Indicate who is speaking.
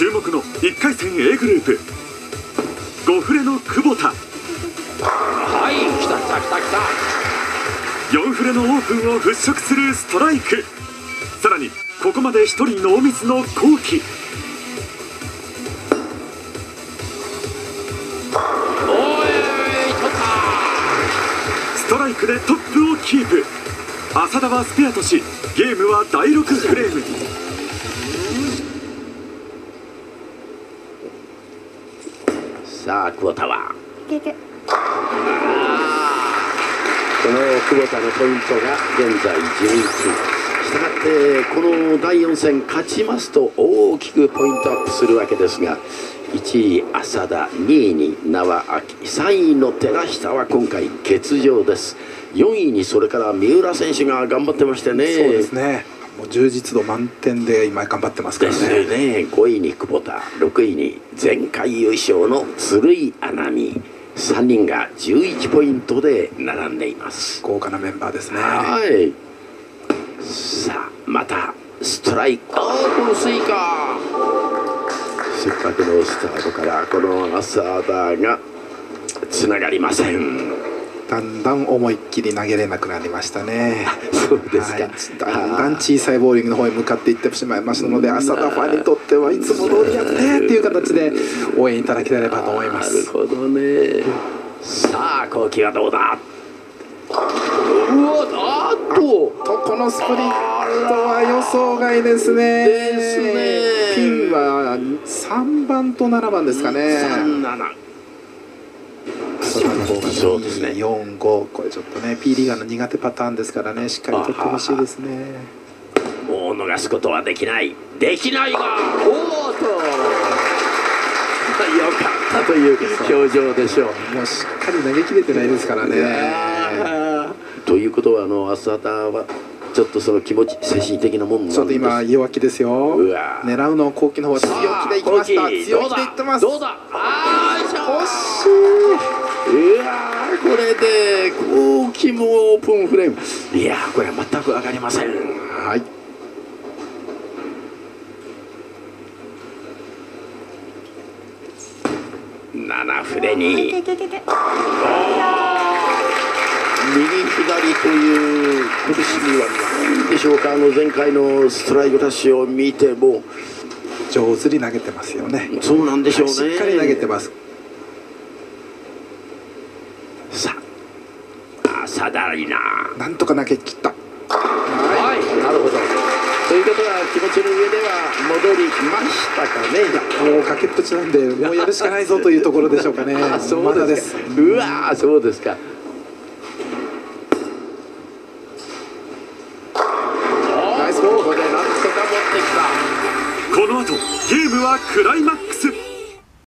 Speaker 1: 注目の1回戦 A グループ。5フレの久保田。
Speaker 2: はい来た来た来た来た。
Speaker 1: 4フレのオープンを払拭するストライク。さらにここまで1人ノーミスの後期
Speaker 2: おい取った。
Speaker 1: ストライクでトップをキープ。浅田はスペアとしゲームは第6フレーム
Speaker 2: さあ久保田は。
Speaker 3: けけ。
Speaker 2: この久保田のポイントが現在11したがってこの第4戦勝ちますと大きくポイントアップするわけですが1位浅田2位に縄明3位の寺下は今回欠場です。4位にそれから三浦選手が頑張ってましてね。
Speaker 4: そうですねもう充実度満点で今頑張ってますからね。
Speaker 2: ね。5位に久保田6位に前回優勝の鶴井亜南3人が11ポイントで並んでいます。
Speaker 4: 豪華なメンバーですね。
Speaker 2: はい。さあまたストライク。あーこのスイカ。せっかくのスタートからこの浅田がつながりません
Speaker 4: だんだん思いっきり投げれなくなりましたね。
Speaker 2: そうですか、
Speaker 4: はい。だんだん小さいボーリングの方へ向かっていってしまいましたので浅田ファンにとってはいつも通りやってっていう形で応援いただければと思いま
Speaker 2: なる
Speaker 4: す
Speaker 2: ほどね。さあ後期はどうだ？うわあっと！
Speaker 4: とこのスプリットは予想外ですね。
Speaker 2: ですね。
Speaker 4: ピンは3番と7番ですかね。
Speaker 2: 37
Speaker 4: そ
Speaker 2: うですね。
Speaker 4: 45これちょっとね P リーガーの苦手パターンですからねしっかり取ってほしいですね。
Speaker 2: もう逃すことはできないできないがおおっとよかったという表情でしょう
Speaker 4: もうしっかり投げ切れてないですからね
Speaker 2: ということはあの浅田はちょっとその気持ち精神的なもん
Speaker 4: ちょっと今弱気ですよ
Speaker 2: うわ
Speaker 4: 狙うの後期の方は強気でいきました強気でいってます
Speaker 2: どうだあーよいしょ
Speaker 4: 惜しいう
Speaker 2: わーこれで後期もオープンフレーム。いやーこれは全く上がりません。
Speaker 4: はい。
Speaker 2: 7筆に。右左という苦しみはないでしょうか？あの前回のストライクダッシュを見ても。
Speaker 4: 上手に投げてますよね
Speaker 2: そうなんでしょうね。
Speaker 4: しっかり投げてます
Speaker 2: あ浅田里奈
Speaker 4: なんとか投げ切った。
Speaker 2: はい。なるほど。ということは気持ちの上では戻りましたかね。
Speaker 4: もう崖っぷちなんでもうやるしかないぞというところでしょうかね。
Speaker 2: あ そう
Speaker 4: まだ
Speaker 2: で
Speaker 4: です。す
Speaker 2: うわーそうですか。
Speaker 4: ナイスボール。
Speaker 2: ここでなんとか持ってきた。
Speaker 1: この後ゲームはクライマックス